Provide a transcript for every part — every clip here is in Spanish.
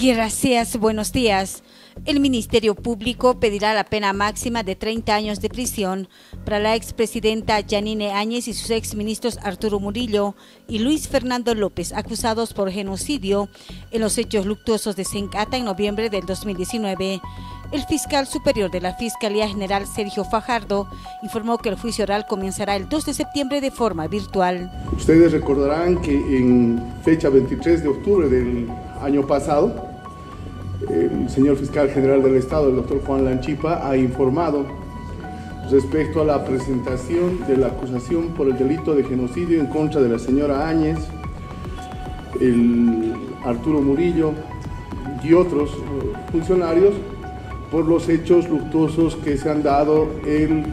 Gracias, buenos días. El Ministerio Público pedirá la pena máxima de 30 años de prisión para la expresidenta Janine Áñez y sus exministros Arturo Murillo y Luis Fernando López, acusados por genocidio en los hechos luctuosos de Sencata en noviembre del 2019. El fiscal superior de la Fiscalía General, Sergio Fajardo, informó que el juicio oral comenzará el 2 de septiembre de forma virtual. Ustedes recordarán que en fecha 23 de octubre del año pasado, el señor fiscal general del Estado, el doctor Juan Lanchipa, ha informado respecto a la presentación de la acusación por el delito de genocidio en contra de la señora Áñez, el Arturo Murillo y otros funcionarios por los hechos luctuosos que se han dado el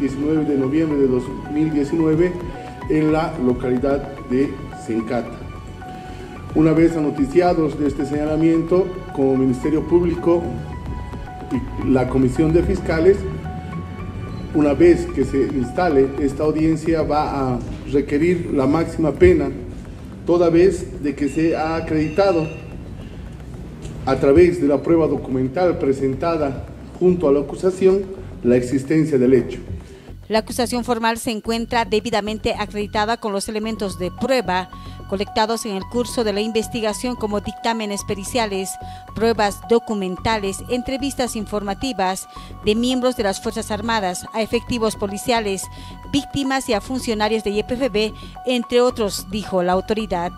19 de noviembre de 2019 en la localidad de Sencata. Una vez anoticiados de este señalamiento, como Ministerio Público y la Comisión de Fiscales, una vez que se instale esta audiencia va a requerir la máxima pena, toda vez de que se ha acreditado a través de la prueba documental presentada junto a la acusación la existencia del hecho. La acusación formal se encuentra debidamente acreditada con los elementos de prueba colectados en el curso de la investigación como dictámenes periciales, pruebas documentales, entrevistas informativas de miembros de las Fuerzas Armadas, a efectivos policiales, víctimas y a funcionarios de YPFB, entre otros, dijo la autoridad.